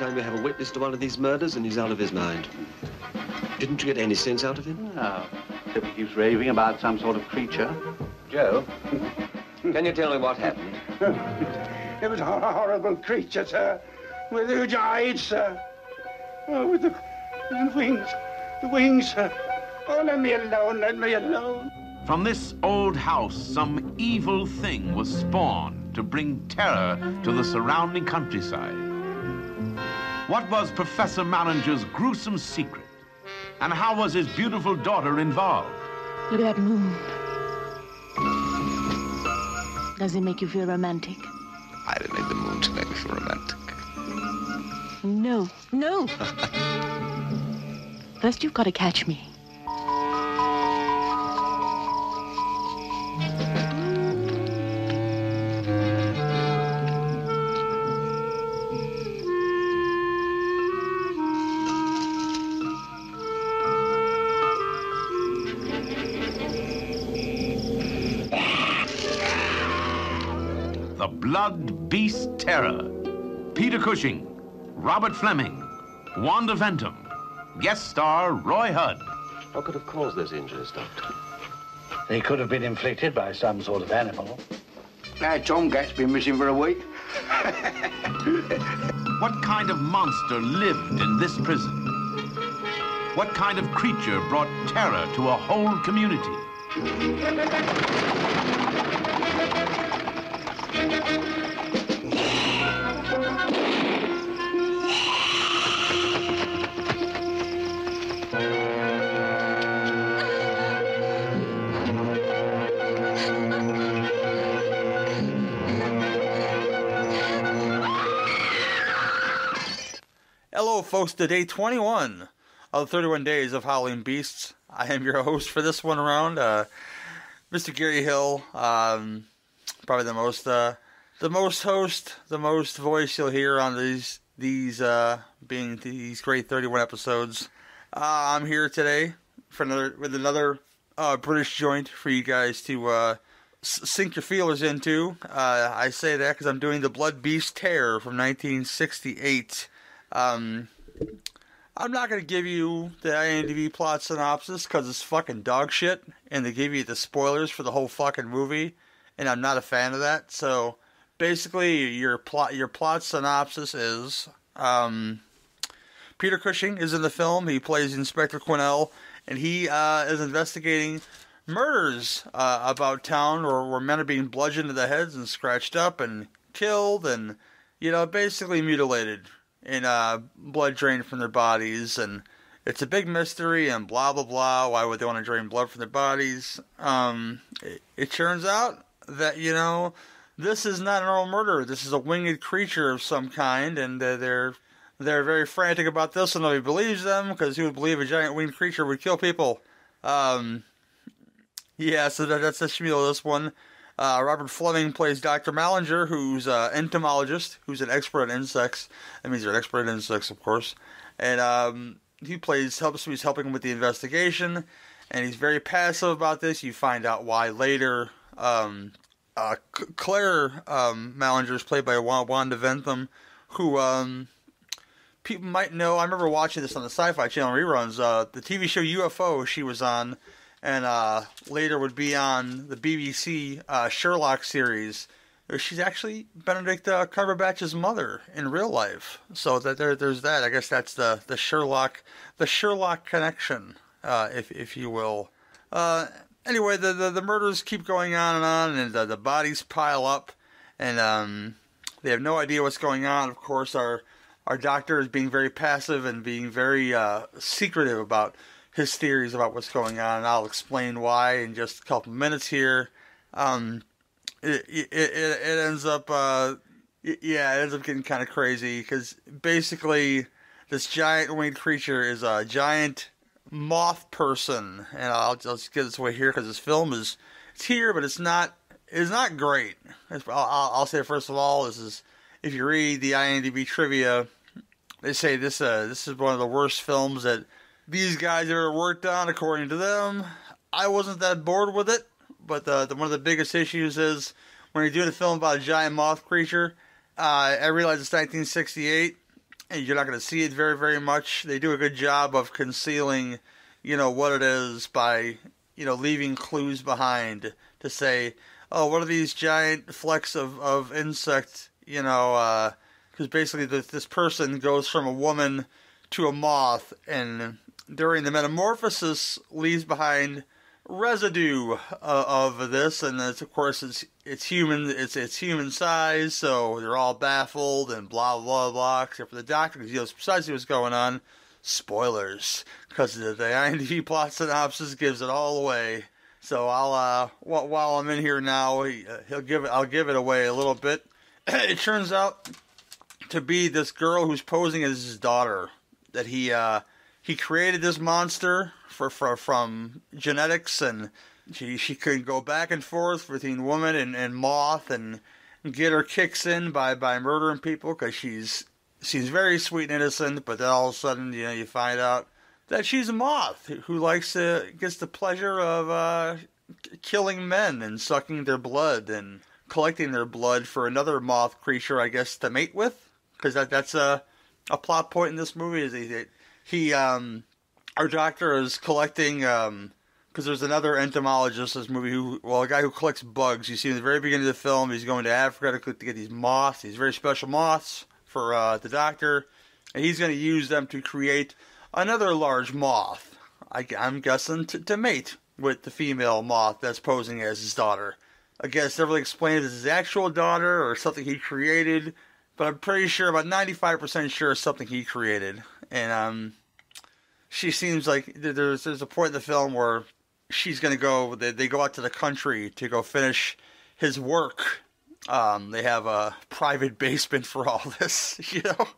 accomplice to one of these murders and he's out of his mind. Didn't you get any sense out of him? No. Except he keeps raving about some sort of creature. Joe, can you tell me what happened? It was a horrible creature, sir, with huge eyes, sir. Oh, with the, the wings, the wings, sir. Oh, let me alone, let me alone. From this old house, some evil thing was spawned to bring terror to the surrounding countryside. What was Professor Mallinger's gruesome secret? And how was his beautiful daughter involved? Look at that moon. Does it make you feel romantic? I didn't need the moon to make me feel romantic. No, no. First, you've got to catch me. The Blood Beast Terror. Peter Cushing, Robert Fleming, Wanda Ventham, guest star Roy Hudd. What could have caused those injuries, Doctor? They could have been inflicted by some sort of animal. Now, Tom Gat's been missing for a week. What kind of monster lived in this prison? What kind of creature brought terror to a whole community? Hello, folks, to day 21 of 31 Days of Howling Beasts. I am your host for this one around, uh, Mr. Gary Hill. Um, probably the most, uh, the most host, the most voice you'll hear on these, these, uh, being these great 31 episodes. Uh, I'm here today for another, with another, uh, British joint for you guys to, uh, sink your feelers into. I say that because I'm doing the Blood Beast Terror from 1968. Um, I'm not going to give you the IMDb plot synopsis because it's fucking dog shit, and they give you the spoilers for the whole fucking movie, and I'm not a fan of that. So basically, your plot your plot synopsis is um, Peter Cushing is in the film. He plays Inspector Quennell, and he uh, is investigating murders uh, about town where, where men are being bludgeoned to the heads and scratched up and killed and you know basically mutilated and uh, blood drained from their bodies, and it's a big mystery and blah blah blah. Why would they want to drain blood from their bodies? Um, it, it turns out that you know this is not a normal murder. This is a winged creature of some kind, and uh, they're they're very frantic about this, and nobody believes them because who would believe a giant winged creature would kill people? Um, yeah, so that, that's the spiel of this one. Uh, Robert Fleming plays Dr. Mallinger, who's an entomologist, who's an expert on insects. That means they're an expert on insects, of course. And um, he plays helps. He's helping with the investigation, and he's very passive about this. You find out why later. Um, uh, Claire um, Mallinger is played by Wa- Wanda Ventham, who um, people might know. I remember watching this on the Sci-Fi Channel reruns. Uh, the TV show UFO she was on and uh, later would be on the BBC uh, Sherlock series. She's actually Benedict uh, Cumberbatch's mother in real life, so that there, there's that. I guess that's the, the Sherlock the Sherlock connection, uh, if if you will. Uh, anyway, the, the the murders keep going on and on, and the, the bodies pile up, and um, they have no idea what's going on. Of course, our our doctor is being very passive and being very uh, secretive about his theories about what's going on. I'll explain why in just a couple minutes here. Um, it, it, it, ends up, uh, yeah, it ends up getting kind of crazy because basically this giant winged creature is a giant moth person, and I'll just get this way here because this film is it's here, but it's not it's not great. I'll I'll say first of all, this is if you read the IMDb trivia, they say this uh, this is one of the worst films that these guys ever worked on, according to them. I wasn't that bored with it, but the, the one of the biggest issues is when you're doing a film about a giant moth creature. Uh, I realize it's 1968. and you're not going to see it very, very much. They do a good job of concealing, you know, what it is by, you know, leaving clues behind to say, oh, what are these giant flecks of, of insect, you know, because basically this, this person goes from a woman to a moth, and during the metamorphosis leaves behind residue uh, of this, and it's, of course it's it's human it's it's human size, so they're all baffled and blah blah blah, except for the doctor because he knows precisely what's going on. Spoilers, because the, the IMDb plot synopsis gives it all away. So I'll uh while, I'm in here now, he, uh, he'll give it I'll give it away a little bit. it turns out to be this girl who's posing as his daughter that he uh he created this monster for, for from genetics, and she she could go back and forth between woman and, and moth, and get her kicks in by by murdering people because she's she's very sweet and innocent, but then all of a sudden you know you find out that she's a moth who likes to gets the pleasure of uh, killing men and sucking their blood and collecting their blood for another moth creature, I guess, to mate with, because that that's a a plot point in this movie is he he um our doctor is collecting um because there's another entomologist in this movie who well a guy who collects bugs. You see in the very beginning of the film he's going to africa to, get these moths these very special moths for uh, the doctor and he's going to use them to create another large moth. I, am guessing to, to mate with the female moth that's posing as his daughter. I guess never really explained as his actual daughter or something he created but i'm pretty sure about 95% sure it's something he created and um, she seems like there's there's a point in the film where she's gonna go. They, they go out to the country to go finish his work. Um, they have a private basement for all this, you know,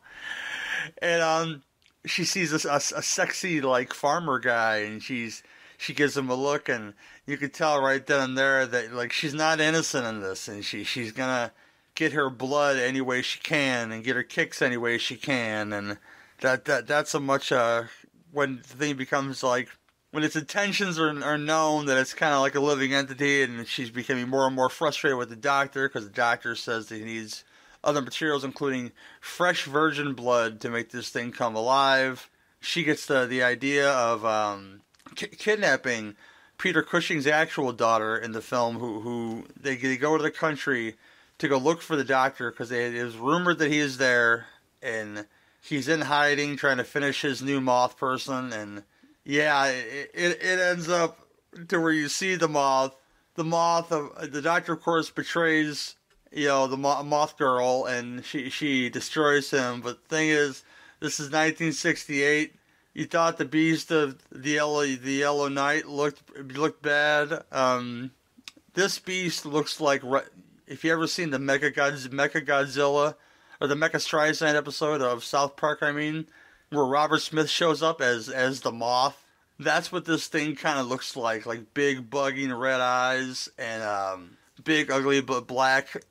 and um, she sees a, a, a sexy like farmer guy, and she's she gives him a look, and you can tell right then and there that like she's not innocent in this, and she she's gonna get her blood any way she can, and get her kicks any way she can, and that that that's a much uh when the thing becomes like when its intentions are, are known that it's kind of like a living entity and she's becoming more and more frustrated with the doctor because the doctor says that he needs other materials including fresh virgin blood to make this thing come alive. She gets the the idea of um, ki- kidnapping Peter Cushing's actual daughter in the film who who they, they go to the country to go look for the doctor because it is rumored that he is there and he's in hiding trying to finish his new moth person and yeah it, it, it ends up to where you see the moth. The moth of the doctor of course betrays you know the moth girl and she she destroys him. But the thing is this is 1968 you thought the beast of the yellow the yellow night looked looked bad. Um this beast looks like if you ever seen the Mecha Godzilla or the Mecha Streisand episode of South Park, I mean, where Robert Smith shows up as as the moth. That's what this thing kind of looks like, like big bugging red eyes and um, big ugly but black.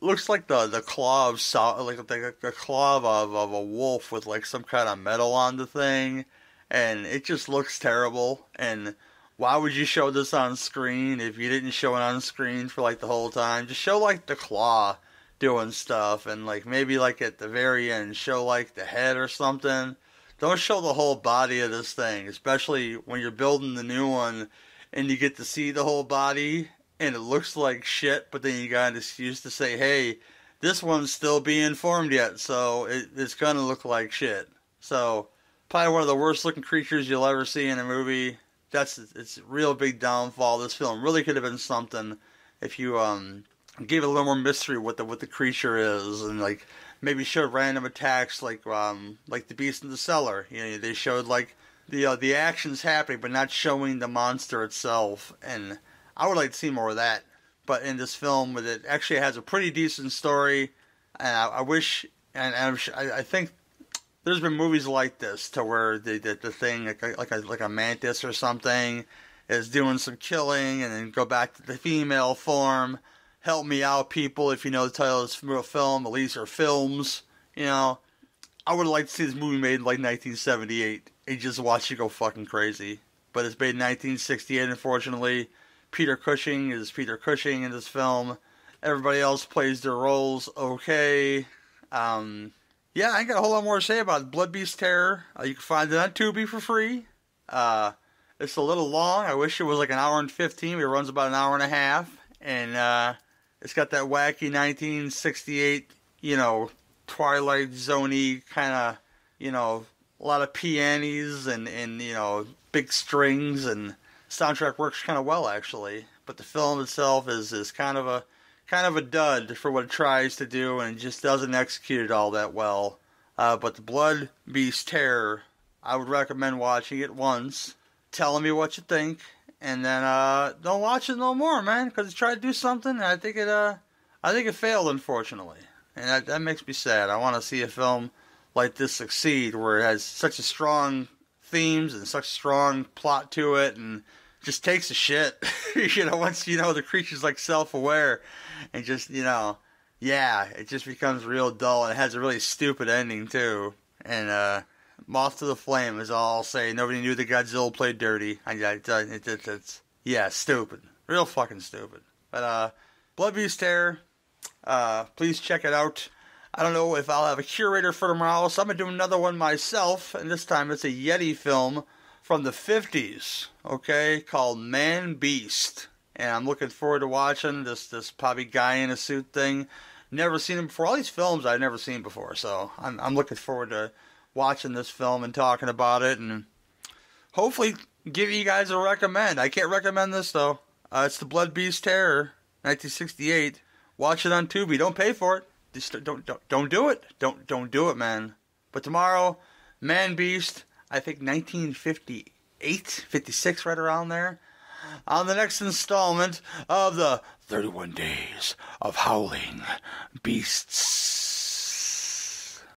Looks like the the claw of like like a claw of, of a wolf with like some kind of metal on the thing, and it just looks terrible. And why would you show this on screen if you didn't show it on screen for like the whole time? Just show like the claw doing stuff and like maybe like at the very end show like the head or something. Don't show the whole body of this thing, especially when you're building the new one and you get to see the whole body and it looks like shit, but then you got an excuse to say, hey, this one's still being formed yet, so it, it's gonna look like shit. So probably one of the worst looking creatures you'll ever see in a movie. That's it's a real big downfall. This film really could have been something if you um gave a little more mystery what the what the creature is, and like maybe showed random attacks like um like the beast in the cellar. You know, they showed like the uh, the actions happening, but not showing the monster itself. And I would like to see more of that. But in this film, with it actually has a pretty decent story, and I, I wish, and, and I, I think there's been movies like this to where the the, the thing like like a like a mantis or something is doing some killing and then go back to the female form help me out, people. If you know the title of this film, at least or films, you know, I would like to see this movie made in like 1978 and just watch it go fucking crazy. But it's made in 1968, unfortunately. Peter Cushing is Peter Cushing in this film. Everybody else plays their roles okay. Um, yeah, I ain't got a whole lot more to say about. Blood Beast Terror. Uh, you can find it on Tubi for free. Uh, it's a little long. I wish it was like an hour and 15. It runs about an hour and a half. And uh, it's got that wacky 1968, you know, Twilight Zoney kind of, you know, a lot of pianos and, and, you know, big strings. And soundtrack works kind of well, actually. But the film itself is, is kind of a kind of a dud for what it tries to do and just doesn't execute it all that well. Uh, but the Blood Beast Terror, I would recommend watching it once, telling me what you think, and then uh, don't watch it no more, man, because it tried to do something, and I think it, uh, I think it failed, unfortunately, and that, that makes me sad. I want to see a film like this succeed, where it has such a strong themes and such strong plot to it, and just takes a shit. you know, once you know the creature's like self-aware, and just you know, yeah, it just becomes real dull, and it has a really stupid ending too. And uh, Moth to the Flame is all I'll say. Nobody knew that Godzilla played dirty. I, I, it, it, it, it's yeah, stupid, real fucking stupid. But uh, Blood Beast Terror, uh, please check it out. I don't know if I'll have a curator for tomorrow, so I'm gonna do another one myself, and this time it's a Yeti film from the 50s, okay, called Man Beast. And I'm looking forward to watching this this probably guy in a suit thing. Never seen him before. All these films I've never seen before, so I'm I'm looking forward to watching this film and talking about it and hopefully give you guys a recommend. I can't recommend this though. Uh, it's the Blood Beast Terror, 1968. Watch it on Tubi. Don't pay for it. Just don't don't don't do it. Don't don't do it, man. But tomorrow, Man Beast. I think 1958, 56, right around there. On the next installment of the 31 Days of Howling Beasts.